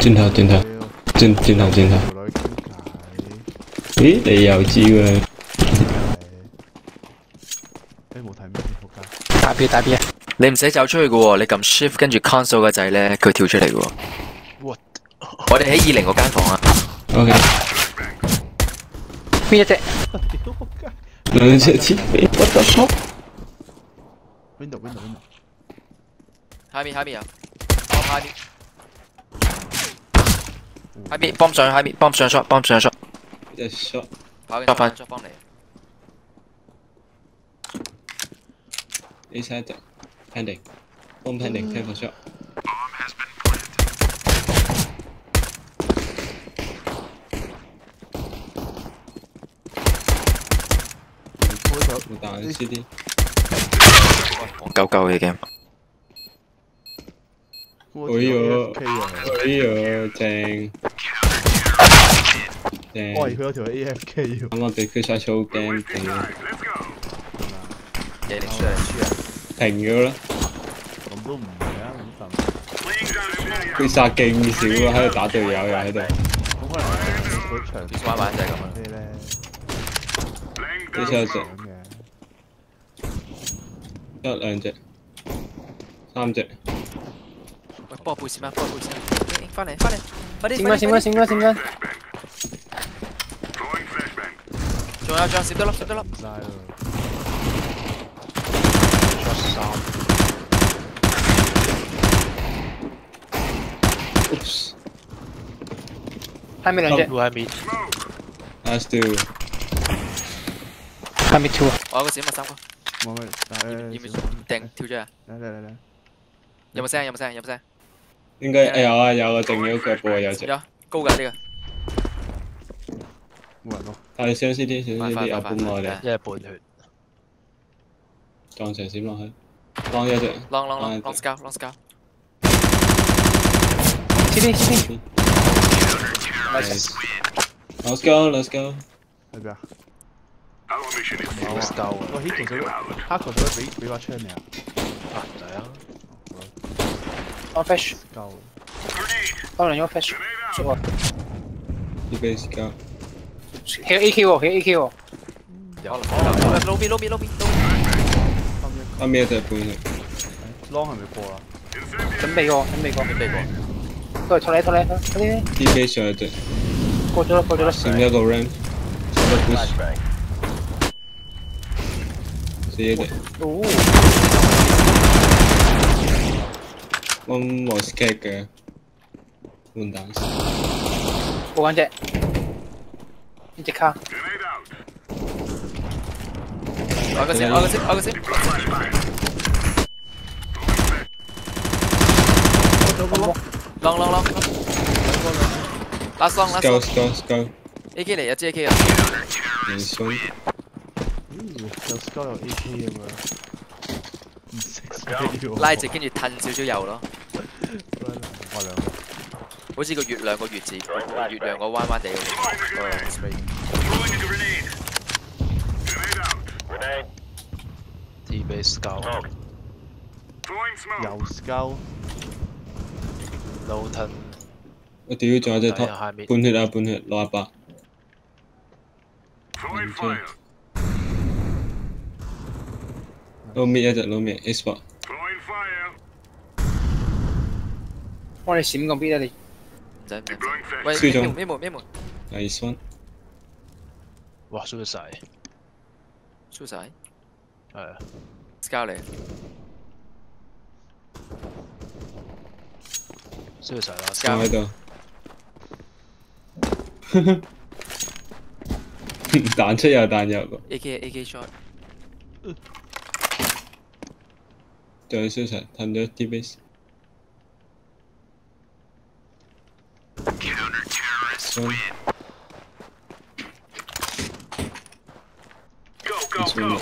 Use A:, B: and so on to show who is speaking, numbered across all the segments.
A: 轉頭轉頭轉轉頭轉頭。
B: 條女傾偈，
A: 咦，你又知喎？
B: 誒冇睇咩先仆街。
C: 打 B 打 B 啊！
D: 你唔使走出去嘅喎，你撳 Shift 跟住 Console 個掣咧，佢跳出嚟嘅喎。
B: What？
D: 我哋喺二零嗰間房啊
A: ，OK，
C: 邊一隻？
B: 屌仆街
A: 兩隻黐飛，what the fuck？！Window
B: window window。
D: 下面下面有，哦下面，下面幫上下面幫上 shot 幫上 shot，
A: 隻 shot，
D: 跑緊翻 shot 幫你。
A: A side pending，bomb pending，ten for shot。冇彈 CD，
D: 我鳩鳩嘅 game，
A: 哎呦
B: K 啊！
A: 哎呀，正正，
B: 喂，佢有條 AFK 喎。
A: 啱啱俾佢晒草 game 停咗，
D: 嘢你輸啊你輸啊！
A: 停咗啦。
B: 咁都唔係啊，咁
A: 佢殺勁少啊，喺度打隊友又喺度，
B: 咁可能嗰場
D: 玩玩就係咁啦。
B: 機咧
A: 呢隻有隻，
B: 咁嘅。
A: 一兩隻，三隻，
D: 喂，幫我背線啊，幫我背線啊！翻嚟翻嚟，快啲！
C: 閃光閃光閃光閃光！
D: 仲有仲有，攝多粒攝多粒。
B: 晒咯。
C: 下面兩隻，
E: 喺面
A: ，I still
C: 下面 two 啊！
D: 我有個閃物三個，
B: 冇咩，誒
D: 要唔要掟跳咗啊？
B: 嚟嚟嚟嚟，
D: 有冇聲？有冇聲？有冇聲？
A: 應該誒有啊有啊，定咗腳步啊有隻，
D: 有高㗎呢
B: 冇人咯。
A: 但係小 CD 小
D: 個，快
A: CD
D: 快快
A: 有半我哋
D: 快！
E: 一係半血，
A: 撞牆閃落去，當一隻
D: long long long long scout long
C: scout，CD
A: CD，Nice Let's go let's go，
B: 喺邊啊？
E: 冇夠啊！
B: 喂，hit 其實黑球想俾俾把槍你啊？
E: 啊唔使啊，
C: 我 flash，
B: 夠。
C: 可能要啊！
A: 呢 base go，
C: 佢有 AK 喎，佢有 AK 喎，
D: 有啦，路邊路邊路邊路邊，
A: 後面一隻半血
B: ，long 係咪過啦？
C: 準備過，準備過，
D: 準備過。
C: 過嚟拖你拖你拖你，
A: 呢 base 上有隻，
C: 過咗啦過咗啦，
A: 閃一個 ram，閃一 push，死一隻
C: 哦
A: ，，one was scared 嘅，換彈，
C: 過緊隻，呢隻卡，
D: 我個閃我個閃我個閃，long long long，last long last
A: go
D: long。
A: go
D: go，AK 嚟，一支 AK 啊！
A: 連손
B: 有 scout 有 AK 咁樣，唔識 spray 喎。
D: 拉直跟住褪少少油咯，
B: 我兩
D: 好似個月亮個月字，月亮個彎彎地。嗰個 spray。
E: T base 夠，
B: 有 scout，
E: 老褪
A: 我屌仲有隻
E: 喺
A: top，
E: 下面，
A: 半血啊半血，六十八，唔知。撈滅一隻撈滅 S 八，
C: 幫你閃個 B 啊你，
D: 唔使唔使唔使。喂，
A: 輸咗
D: 咩門咩門
A: ？nice one，
E: 哇輸晒，
D: 輸晒
E: 係啊
D: ，，scout 嚟。
E: 輸晒啦，
A: 仲喺度，彈出又彈入
D: ，AK AK shot，
A: 仲有消失，褪咗 D base。算啦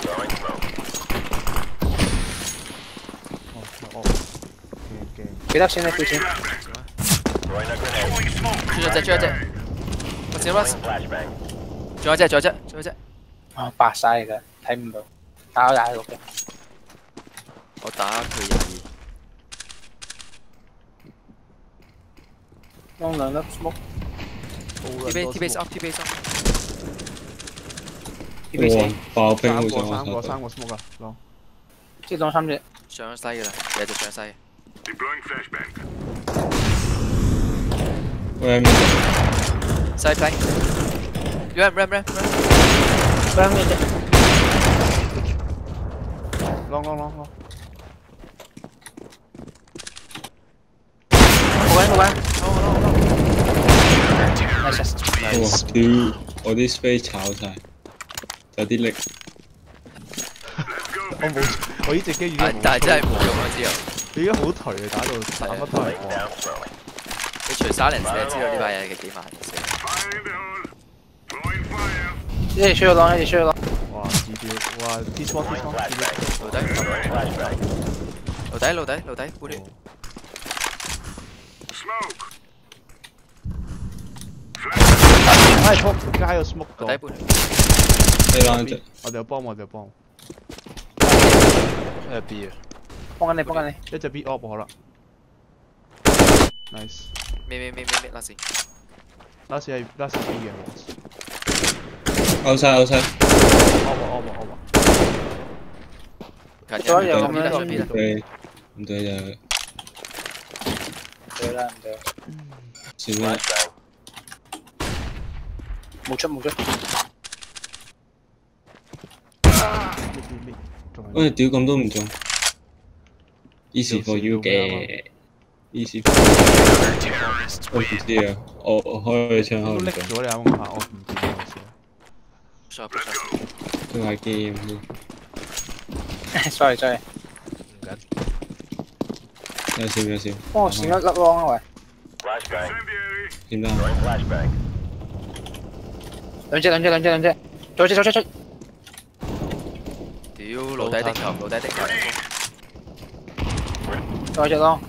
B: 哦哦，驚驚。
C: 幾多錢啊？幾錢？
D: 出咗隻出咗隻，我閃 rush，仲有隻仲有隻仲有隻，
C: 啊白晒㗎，睇唔到，打我打六嘅，
D: 我打佢廿二。
C: Long 兩粒 smoke。
D: T base T base up T base
C: up，T B
A: 哇
C: 四，
A: 爆兵好
B: 三
A: 我
B: 三個三個 smoke 啊，攞
C: 即係當三隻。
D: 上西噶啦，有隻上西。
A: 喂，
D: 西 play。ram ram ram ram。
C: 雙嘅啫。
B: 攞攞攞攞，
C: 好緊好緊。
D: 好好好好。
C: Nice。
A: 哇屌！我啲 space 炒晒，有啲力。
B: 我冇，我呢只機已
D: 但但係真係冇用啊！之後，
B: 已經好頹啊，打到打乜都係過。
D: 你除 silence 你就知道呢把嘢幾慢先。
C: 一隻需要攞，一隻需要攞。
B: 哇，指標，哇，T spot T spot，
D: 露底，露底，露底，露底，半血。
B: 唉，仆街個 smoke 到
D: 露底，半血。
A: 你攬只，
B: 我哋有幫我哋有幫，
E: 咩 B 啊？
C: 幫緊你，幫緊你。
B: 一隻 B op 好啦，nice。
D: 咩咩咩咩咩，拉線。
B: last 係 last 係 B 嘅
A: out 晒 out 晒
B: ，，op op op。
D: 近
C: 左右
D: 嘅，
C: 咁樣
D: 邊啦邊啦。
A: 對唔對就
C: 對啦，唔對。
A: 算啦。
C: 冇出冇出。
A: 喂，屌咁都唔中，easy for you 嘅，easy。我唔知啊，我我開咗槍
B: 都拎
A: 開唔中，
B: 咗你啱下，我唔見有事。
D: push up push up。
A: 都係 game 啫。
C: sorry sorry。
E: 唔緊。
A: 有少有少，
C: 哦，閃一粒 long 啊喂。
A: 點得？
C: 兩隻兩隻兩隻兩隻。再隻再隻再隻。
D: 屌，老底頂球，老底頂球。
C: 再隻 long。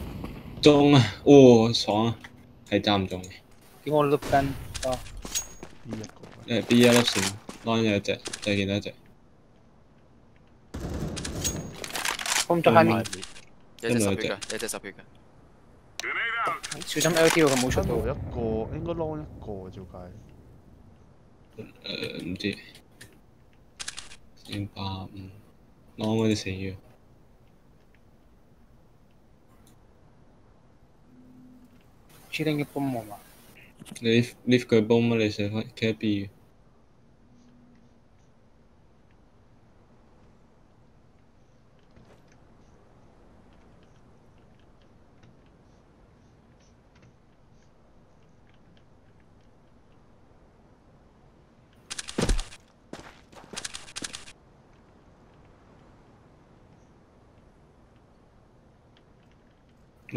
A: 中啊！哦，爽啊！係揸唔中嘅，
C: 點我 loop 緊？哦。
B: 呢一個。
A: 誒 B 一粒線，line 有一隻，再見到一隻，
C: 咁再下面，
D: 有隻十血嘅，有隻十血嘅。
C: 小心 LT 喎，佢冇出到。
B: 出到一個，應該 long 一個照計。
A: 誒唔知，先八五，line 嗰啲死咗，
C: 黐定嘅 boom 喎嘛。
A: 你 lift 佢泵乜？你射翻 K B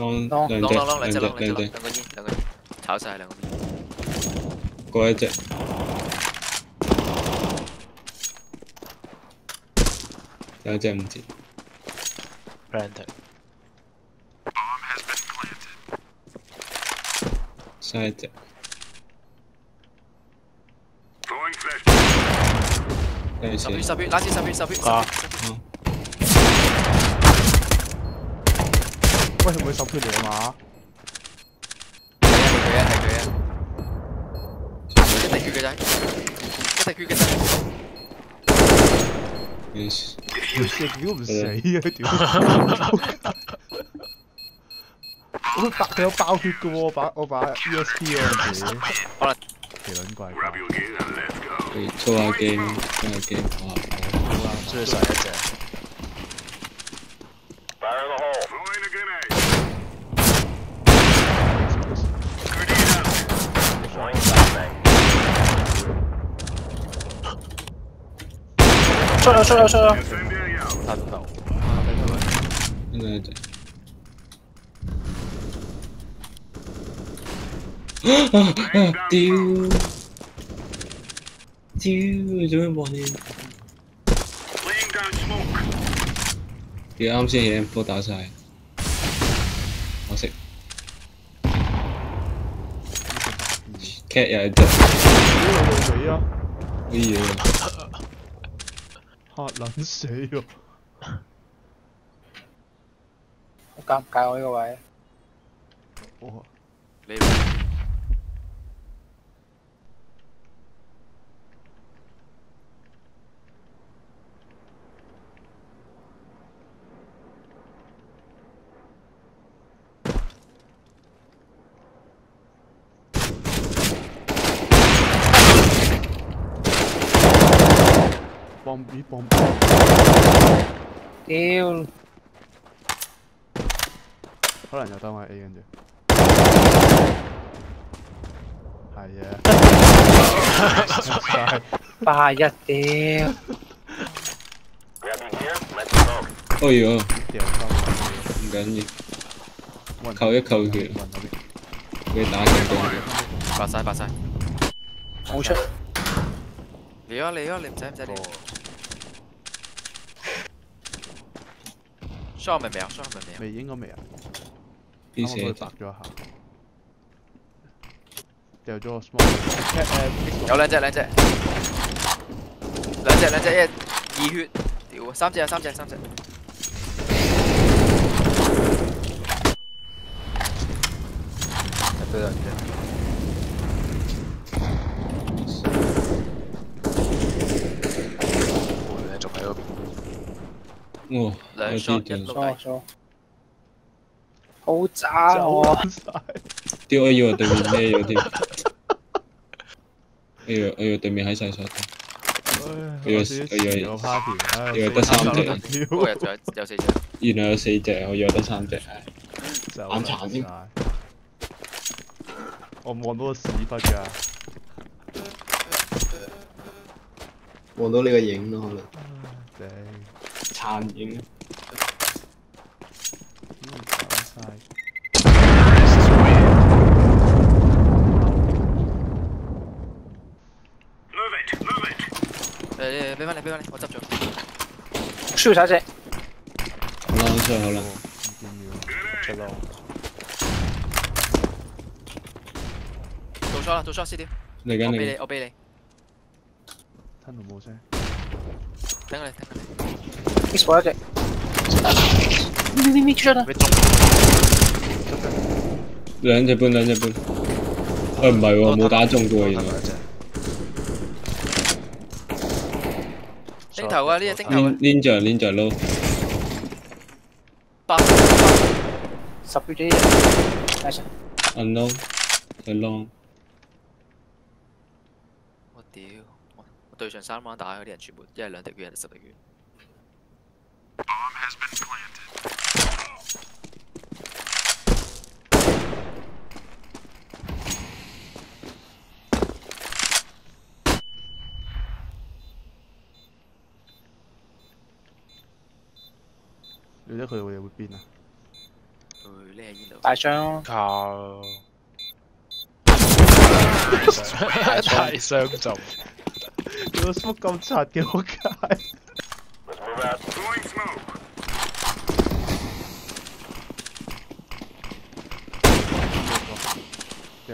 A: 嘅。啷
C: 啷
A: 兩隻
D: 啷啷啷，兩隻啷，兩隻啷，
A: 兩隻兩隻
D: 兩個煙，兩個煙，炒晒兩個煙。
A: 過一隻，有一隻唔知
E: ，planting。
A: 嘥一隻，有
D: 十血
A: 時
D: 十血，拉線十血十血。
E: 啊
B: 喂，係咪十血嚟啊嘛？
D: 係啊係佢啊係佢啊！一滴血嘅仔，一滴血嘅仔。
A: 有時
B: 條蛇屌唔死啊！屌！我爆佢有爆血嘅喎，把我把 ESP 嗰陣時。
D: 可能
B: 奇撚怪怪。
A: 你操下 game，操下 game，哇！
B: 好啦，
E: 追晒一隻。
C: 出咗出咗出咗。
E: 打唔到。
A: 應該有一隻。啊啊！屌！屌！你做咩望你？你啱先起 M4 打晒，可惜。cat 又一隻，
B: 屌老死啊！
A: 啲嘢
B: 嚇撚死喎！
C: 好尷尬我呢個位。
B: 哇！
D: 你
B: bomb B bomb.
C: 屌，
B: 可能又得埋 A 跟住。係啊，晒
C: 八一屌，
A: 哎呦，
B: 掉收
A: 唔緊要，扣一扣血
B: 冇人嗰邊
A: 俾打成功
D: 白晒白晒。
C: 冇出，
D: 嚟啊嚟啊，你唔使唔使嚟。shot 係咪未啊？shot 係咪未啊？
B: 未應該未啊，
A: 邊
B: 啱啱
A: 寫
B: 佢突咗一下，掉咗個 small
D: 有兩隻兩隻，兩隻兩隻一二血，屌啊！三隻啊三隻三隻。
E: 一堆人啫。會你仲喺嗰邊？
A: 哇，
D: 兩
A: 有
D: shot
A: 啲勁，
D: 一路底。
C: 錯錯，好渣喎，
B: 走晒，
A: 屌我以為對面。咩咗添，哎呦哎呦對面喺晒晒，
B: 唉
A: 佢有
B: 我自己
A: 佢有
B: 遲咗 party，唉
A: 以為得三隻。
B: 隻
D: 不過有仲有有四隻。
A: 原來有四隻，我以為得三隻，
B: 就
A: 眼殘
B: 先我望到個屎忽㗎，
A: 望到你個影咯，可能
B: 頂，
A: 殘影。
B: 嗯走晒。
D: 誒，俾翻你俾翻你，我執咗。
C: 輸晒隻，
A: 拉出去好啦，
B: 唔見咗，
E: 出咯。
D: 做 shot 啦，做先屌。
A: 嚟緊嚟緊
D: 我俾你，，我俾你，
B: 聽到冇聲，
D: 等我嚟，等我嚟。
C: 隻
A: 半，誒唔係喎，冇打中過喎原來。
E: 兩隻。
D: 釘頭啊！呢隻釘頭啊
A: ！Ninja Ninja low，
D: 八
C: 十秒幾隻
A: ，nice，unknown，係 long，
D: 我屌！我我對上三彎打嗰啲人全部一係兩滴血，一係十滴血。
B: 你覺得佢哋會會邊啊？
D: 佢匿喺邊度？
C: 大張，
E: 靠！太傷盡。
B: 佢個 smoke 咁柒嘅，好街。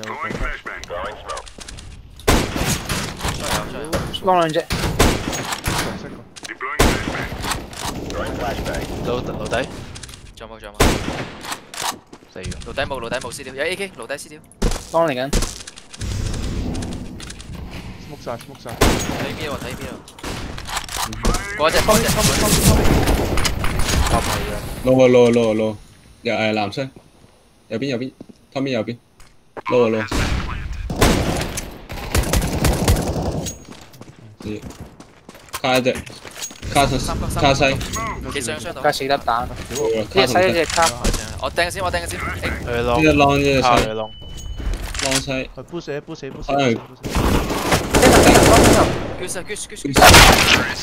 B: 掉個
D: 出油出油！
C: 攞兩隻，
B: 紅色個，
E: 老老底
D: 仲有冇仲有冇？
E: 死咗。
D: 爐底冇爐底冇撕掉，有 AK 爐底撕掉。
C: 攞嚟緊
B: ，smoke 晒 smoke 晒，
D: 睇邊喎？睇邊喎？嗰隻嗰隻
E: 啱係嘅。
A: low 啊 low 啊 low 啊 low，又誒藍色，右邊右邊，Tommy 右邊，low 啊 low，是卡一隻，卡西
D: 三級三
A: 卡西，卡同
C: 隻細一隻卡，
D: 我掟先，我掟先。
A: 呢
E: 窿，
A: 隻 long. 呢隻西
E: 靠佢窿。
A: long. 西，
B: 係 push 死 push 死 push 死
A: 哎
B: push 死
C: 聽頭聽頭聽頭，
D: 叫實叫實叫實。
E: ANT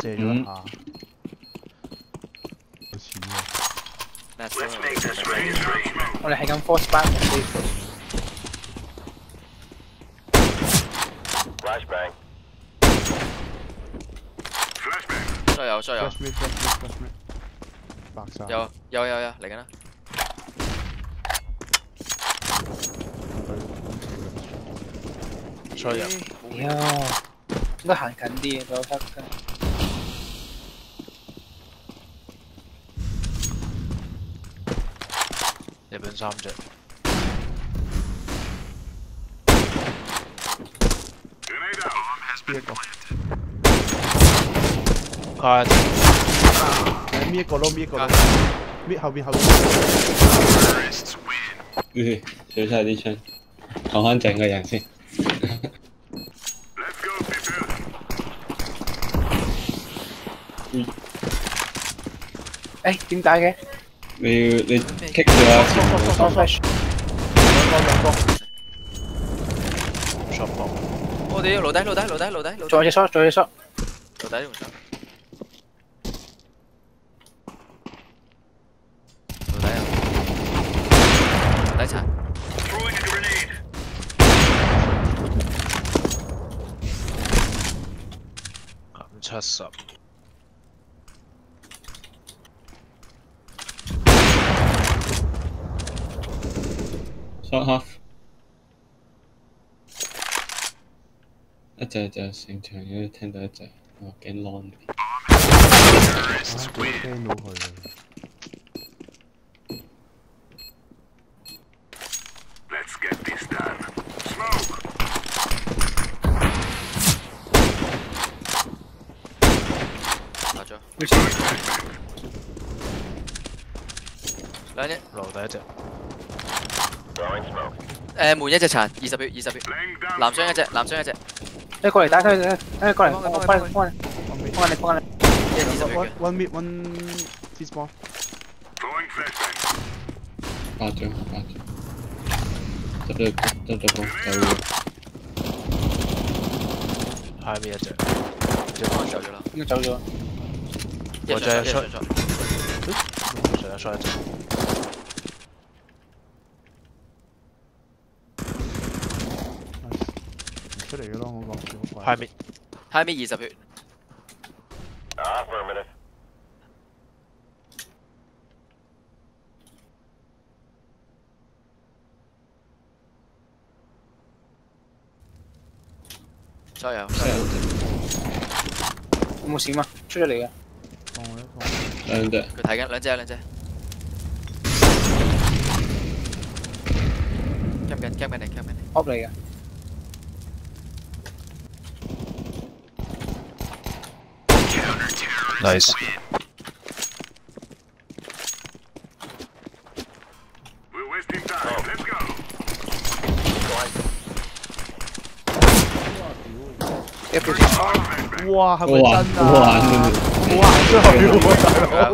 B: 射咗一下，好似喎。
C: 我哋係咁 force back 四個，
D: 再有再有
B: flash mid flash mid 白晒。
D: 有有有有嚟緊啦！
E: 出入。
C: 屌，應該行近啲嘅，我覺得。
E: 日本三隻。
B: 呢一個，
E: 卡
B: 誒搣一個咯，搣一個咯，搣後邊後邊。
A: 咦，少晒啲槍，講翻整個人先。
C: 誒點解嘅？
A: 你要你 kick 咗啊！前面嗰
C: 我
A: 個
C: flash，
B: 兩個兩個
E: short bomb
D: 我哋露底露底露底露底露底
C: 仲有隻 shot，仲有隻 shot，
D: 露底用上。露底啊！底殘。
E: 咁七十
A: short half，一隻就成場都聽到一隻，哇幾 long
B: 啊，屌聽到佢啊！
F: Let's get this done. Smoke!
D: 打咗
C: 好似
D: 兩隻。
E: 樓底一隻.
D: 誒門一隻殘，二十秒二十秒。藍雙一隻，藍雙一隻。
C: 你過嚟打佢，誒過嚟，我
D: 幫佢
C: 幫你幫你幫你幫你，
D: 一二十秒
B: One
D: 嘅。
B: one mid one T spawn。
F: Throwing flashbang.
A: 八張八張，得得得得好走咗，
E: 下面一隻，
D: 我走咗啦。
C: 應該走咗。
E: 我就係
D: 上一上
E: shot
D: 上。
E: 上一隻，
B: 出嚟嘅咯，我講小怪。
E: 下面
D: 下面二十血。
F: Affirmative.
D: 再有。
A: 真係好
C: 有冇閃啊？出咗嚟嘅。
B: 放我一放。
A: 正兩隻
D: 佢睇緊兩隻兩隻。夾緊夾緊你夾緊你。
C: op 嚟嘅。
F: nice，We're wasting time. Let's go.
C: 一條
F: Throwing flashbang.
B: 哇，係
A: 好玩
B: 咪真
A: 好玩
B: 啊？
A: 真係
B: 好行出去喎，大佬。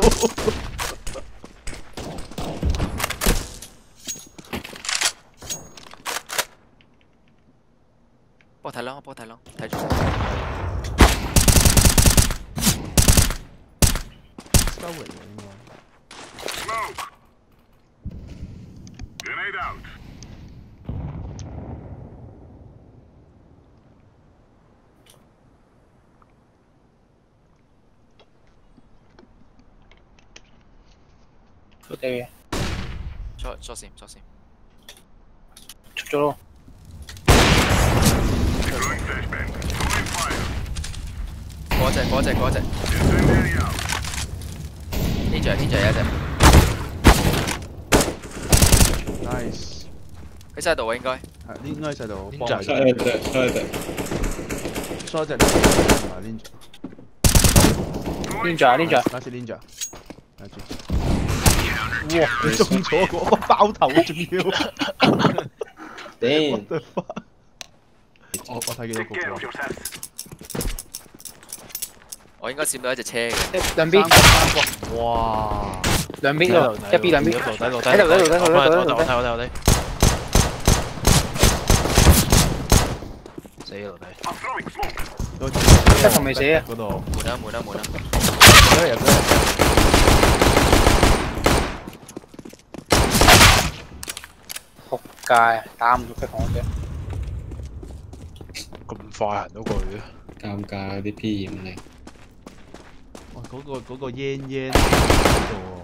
D: 幫我睇啦，幫我睇啦，睇住。
B: 收嚟嘅應該。
F: Smoke. Grenade out.
C: 出地嘅，
D: 出出先，出先，
C: 出咗咯。
D: 嗰只嗰只嗰只，呢只呢只一只
B: ，nice，
D: 喺晒度啊应
B: 该，应该喺晒度，帮
E: 晒
B: 佢，帮晒佢，帮晒佢，
C: 帮晒
B: 佢，唔系 ninja，ninja。哇！你中咗嗰個包頭仲要。
A: 頂
B: What the fuck？我我睇幾多
F: Take
B: 個
F: care of
B: 喎
F: ？yourself.
D: 我應該閃到一隻車嘅。
C: 一兩 B
B: 三個三個。哇！
C: 兩 B 咯，一 B 兩 B。
E: 樓底樓底，
C: 喺度喺度喺度喺度喺度
E: 我睇我睇我睇，死樓底
F: ，I'm throwing smoke.
B: 都
C: 得同未死啊
B: 嗰度。
D: 門啊門啊門啊！
B: 入咗入咗。
C: 仆街，打唔到佢同我啫。
E: 咁快行到過去嘅，
A: 尷尬啲 P 驗嚟，
B: 哇！嗰個嗰個 yen yen 嗰度喎。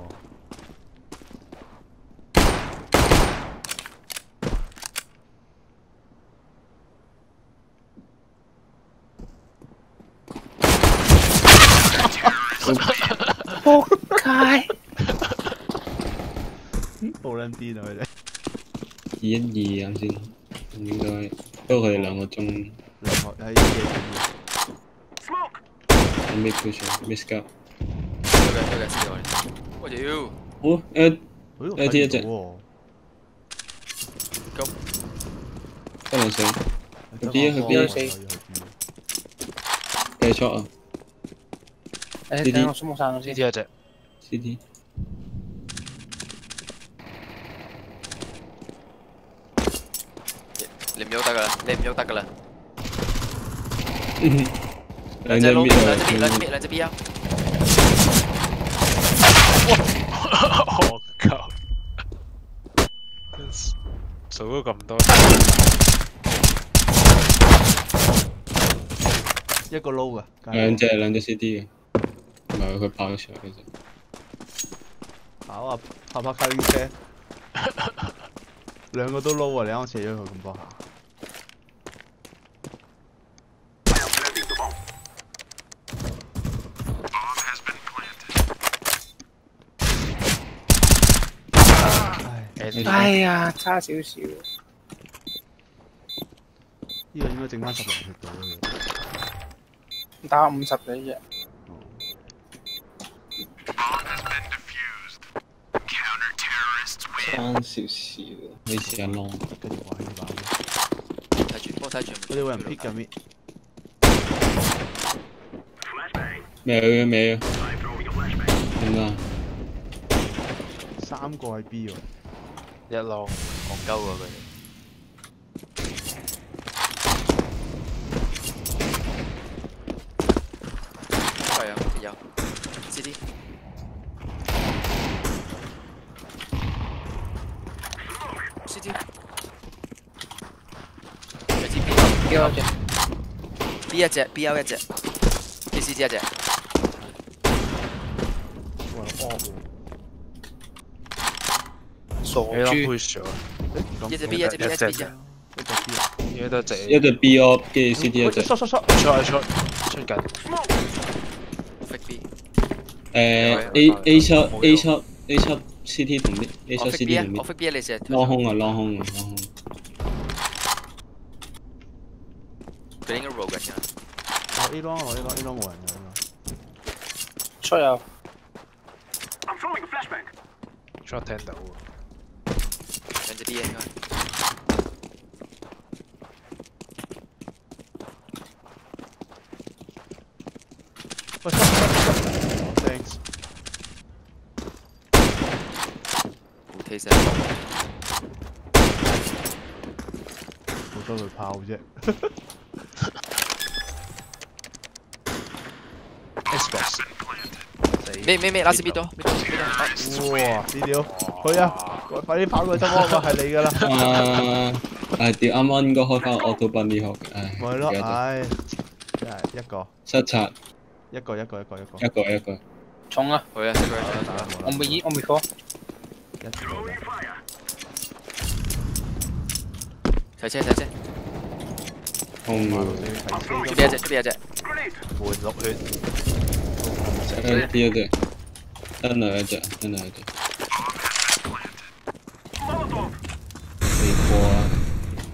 C: 仆街，
B: 好撚癲啊！佢哋
A: 二一二啱先，應該不過佢哋兩個鐘
B: 兩個喺夜景
F: Smoke.
A: 喺 mid push miss 㗎，
D: 對嘅對嘅，死我哋！我屌！
A: 好誒
B: 嘅。
A: 有啲一隻
B: 喎。
A: 得兩死，
B: 佢
A: 啲啊佢啲啊
C: 死
A: 計錯啊，
C: 誒，等我數冇晒我先。
E: 呢啲一隻
A: ，CT
D: 你唔喐得噶啦，你唔喐得噶啦。
A: 兩隻
D: 兩隻撈
A: ，mid
D: 兩隻 B，兩隻
A: 啊
D: B，兩隻 B 啊！
E: 我靠！數咗咁多，
B: 一個撈噶，
A: 兩隻兩隻 CD 嘅，唔係佢跑咗出嚟其實。
B: 跑啊跑跑卡丁車，兩個都撈啊！你啱啱射咗佢咁多下，
C: 哎呀，差少少。
B: 呢個應該剩翻十零血到嘅。
C: 打五十幾啫。
A: 爭少少，可以試下 long。
B: 繼續玩呢把嘅，
D: 睇住，波睇住。
B: 佢哋有人 pick 緊咩.
A: 咩嘅咩嘅
F: ，I'm throwing a flashbang.
A: 點啊？
B: 三個喺 B 喎，
E: 一浪
D: 戇鳩啊佢。係啊，有。一支 B
C: 幾多隻
D: ？B 一隻，B L 一隻，A C D 一隻。
B: 哇惡喎！
C: 傻
E: 你諗
C: 豬。
E: push 咗，
B: 誒咁
D: 一隻 B 一隻 B 一隻 B 一隻。
B: 一隻 B 啊！
E: 應該得隻
A: 一隻 B op，跟住 C D 一隻。
B: 出出出！
E: 出出出緊。
D: fake B。
A: 誒 A A 七 A 七 A 七 CT 同啲 A
D: 我
A: 七
D: fake B 啊我
A: 啲
D: fake B 啊你成日。
A: 攞空啊攞空啊攞空。
D: 佢應該 roll 緊㗎。
B: 我 A 窿我 A 窿 A 窿冇人嘅 A
C: 出有。
F: I'm throwing a flashbang.
E: 出聽到喎，
D: 兩隻 B 啊應該。
B: 窿。喂，thanks。
D: 好 taste
B: 好多佢炮啫。
E: Xbox
D: 咩咩咩，拉斯比多。
B: 哇！呢條去啊！快啲跑過去執波，係你㗎啦。
A: 啊！誒屌，啱啱應該開翻 auto bunny 學嘅，唉，
B: 咪係咯
A: 唔記，得咗
B: 唉，真係一個
A: 失策
B: 一個一個一個一個
A: 一個一個。
C: 重啊！
D: 好啊，識佢
B: 打
D: 打。
B: 啦
C: 我未煙，我未火。
B: 一個
F: Throwing fire.
D: 睇車睇車，
A: 空喎
D: 出 B 一隻，出 B 一隻。
F: Grenade.
E: 換六血，
A: 誒 D 一隻，真係一隻，真係一隻。
F: Molotov.
A: 四個啊！過咗過咗過咗。
F: I'm throwing a grenade. Putting down the smoke.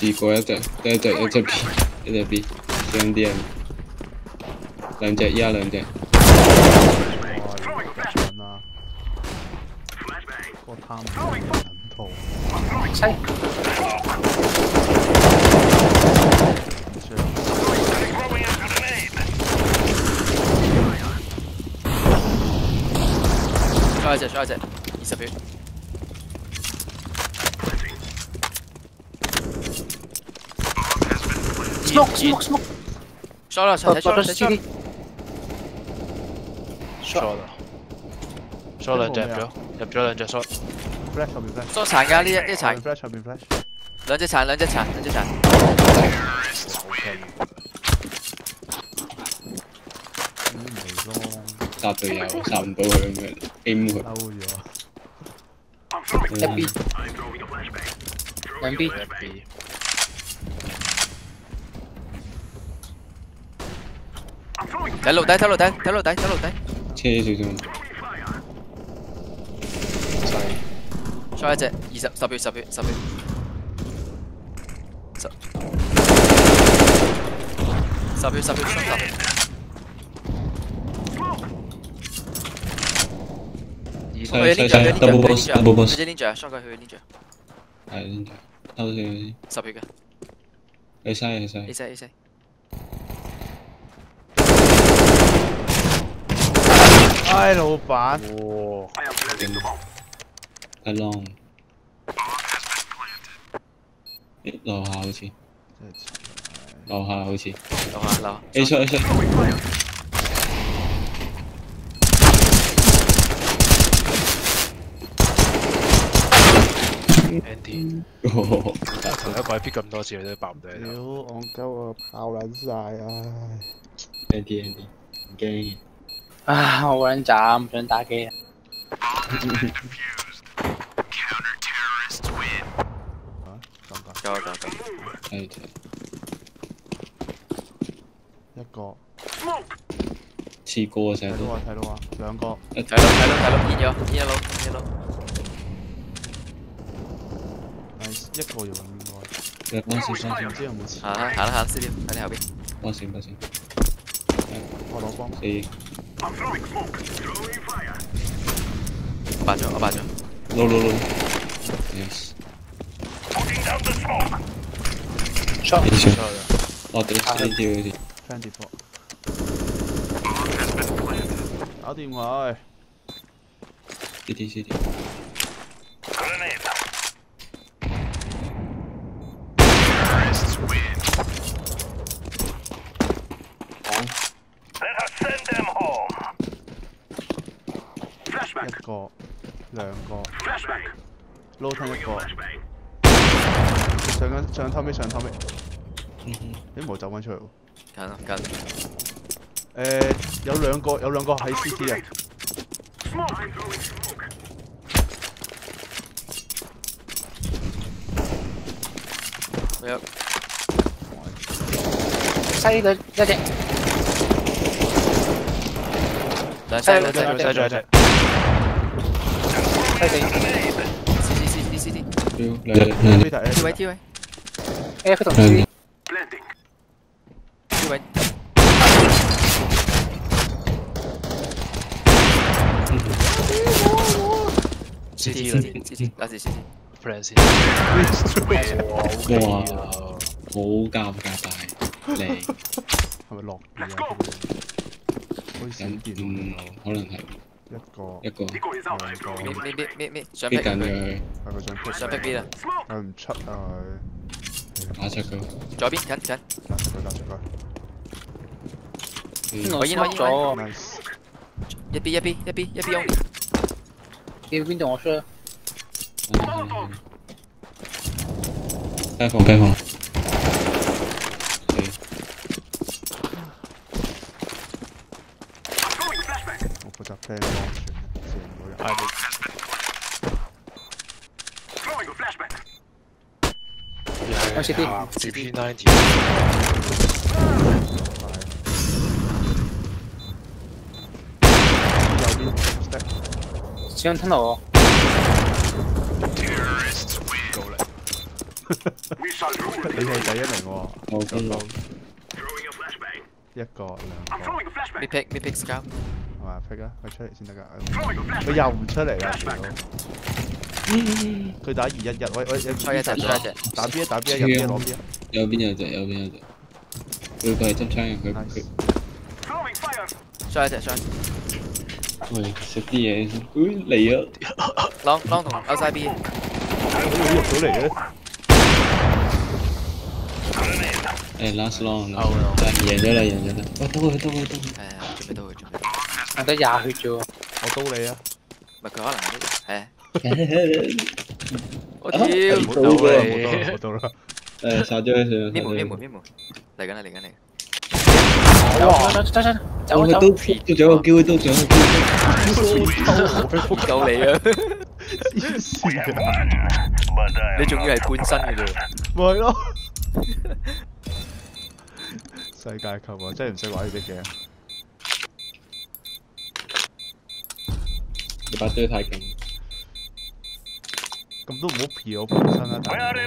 A: 試過一隻，得一隻一隻 B 一隻 B，上啲人兩隻，依家兩隻。
B: 哇！你啦
F: ，Flashbang.
B: 個貪人套，
C: 西。
F: Throwing a grenade.
D: 出一隻，出一隻，二十血。
C: smoke smoke smoke。
D: shot 啦，睇 shot 啦，睇 shot。
E: shot 啦，shot 两只入咗，入咗两只 shot，
B: flash 后面 flash，
D: 多残㗎呢一呢一
B: 后面
D: 残，
B: flash 后面 flash，
D: 两只残，两只残，两只残。
E: OK，
B: 咁嚟咯，
A: 杀队友，杀唔到佢咁样，aim 佢。
B: 嬲咗。
F: I'm throwing.
C: 一 B，
F: I'm throwing a flashbang.
C: 两 B。
E: 一
F: B，I'm throwing.
D: 睇路底，睇路底，睇路底，睇路底。
A: 車少少。
D: 再一隻二十十秒十秒十秒。十十秒十秒十秒。
A: 細細細，double boss，double boss，
D: 佢 ninja，雙腳佢 ninja，
A: 係 ninja，偷先，
D: 十秒嘅
A: 你嘥你
D: ，A
A: 嘥，
D: 西 A 西，
B: 唉，老闆，
E: 哇！
A: 太 long。咦，樓下好似，
B: 真係
A: 樓下好似
D: 樓下樓下。
A: A 出 A 出
E: ，Andy，
A: 哦
E: 同一個係 pick 咁多次，你都爆唔到你
B: 屌，
E: 頭。
B: 戇鳩啊，炮撚晒啊
A: ！Andy Andy，唔驚。
C: 啊，我撚渣，唔想打機啊！
B: 啊，咁㗎，
D: 夠夠夠。
A: 係係
B: 一個，
A: 似過成日都
B: 睇到啊，睇到啊，兩個，
A: 一
D: 睇到睇到睇到，煙咗煙一路煙一路。
B: nice，一個用應該，
A: 一幫線幫線
B: 唔知有冇錢，
D: 行啦行啦行啦，撕掉喺你後邊。
A: 幫線幫線，
B: 我攞光，
A: 四
D: 我扮咗我扮咗。
A: 攞攞攞
C: ，yes，short
A: 幾少？
E: 出去啦！
A: 哦，對，呢條好似
B: friend 跌波，搞掂佢，
A: C D C D，
F: Let us send them home.
B: 一
F: Flashback.
B: 個，兩個.撈吞一個.上緊上偷尾上偷尾，你冇走翻出嚟喎。
D: 近啦近。
B: 誒，有兩個有兩個喺 CT 啊
F: ，Smoke. Throwing smoke.
D: 我有
C: 西嗰一隻，
D: 兩西兩西
C: 兩
E: 再再再再，
C: 西四
D: C C C C C
A: 標兩兩
B: Peter
D: T 位 T 位
C: F 同
F: C，Planting.
D: T 位。C T C T C T，拉住 C T。
E: friend 先。
A: 哇，
E: 哇！
A: 好尷尬大嚟，
B: 係咪落雨啊？好似閃
A: 咁
B: 電
A: 嗯
B: 喎，
A: 可能係
B: 一個
A: 一個
F: Nico is out.
B: 兩個，
D: 咩咩咩咩咩上
A: 逼
D: pick
A: 緊
D: 佢，
A: 嘅
B: 係佢想 pick
D: 上 pick 邊啊
F: ？Smoke.
B: 佢唔出啊
A: 打出佢，
D: 左邊近近，
B: 佢，打出佢打出佢
A: 嗯
C: 我 smoke 咗
B: ，，nice，
D: 一 B 一 B 一 B 一 B only。
C: 叫邊度我 share？
A: 街坊街坊
F: ，I'm throwing flashbang.
B: 我負責 plan 安全嘅，自然冇人。
E: 係
F: Throwing a flashbang.
E: 你
C: 有 CT
E: 行住 P ninety，
B: 右邊 step，
C: 想吞我，
E: 高嚟。
F: We shall rule.
B: 你係第一名喎，
A: 我跟落
F: Throwing a flashbang.
B: 一個
F: I'm
B: 兩個
F: ，throwing a flashbang.
D: mid pick mid pick scout。
B: 係嘛？pick 啊，佢出嚟先得㗎。
F: Throwing a
B: 佢
F: flashbang.
B: 又唔出嚟啦，屌！佢打二一一，喂喂，有
D: 出一隻出一隻。
B: 打 B 一打 B 一入 B 一攞 B 一
A: 右邊有隻右邊有隻，佢佢係執槍嘅，佢佢
B: ，nice。
F: Throwing fire.
D: 出一隻出一隻。
A: 喂食啲嘢先，誒嚟啊
D: ！long long 同 outside B。
B: 入到嚟嘅，
A: 誒 last
E: long，out 啦
A: 贏咗啦贏咗啦！喂到佢到佢到佢，
D: 係啊，準備到佢準備到。
C: 我得廿血啫喎，
B: 我刀你啊！
D: 唔係佢可能係呢個係。我
A: 啊
D: 屌！
B: 冇刀啦，冇刀啦，冇刀啦。
A: 誒殺咗佢先，
D: 咩門咩門咩門？嚟緊啦嚟緊嚟。
C: 走啊走走走走
A: 我
C: 走
A: 都都仲有個機會，都仲有個機會。
D: 夠你啊！
B: 黐線嘅
F: ，But I
D: 你
F: am
D: 仲要係半身嘅啫。
B: 咪係咯。世界級啊，真係唔識玩呢啲嘅。
A: 把對太勁。
B: 咁都唔好 P 我本身啦，但
F: We